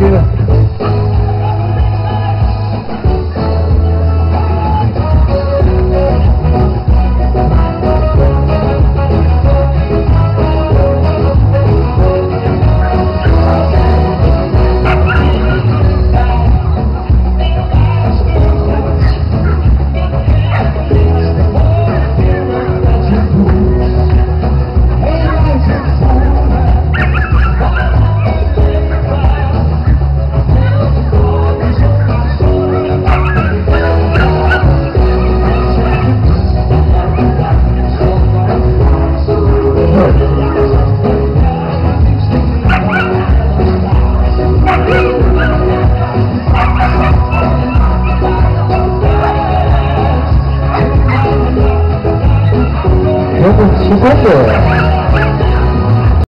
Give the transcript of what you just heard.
Yeah. 不公的。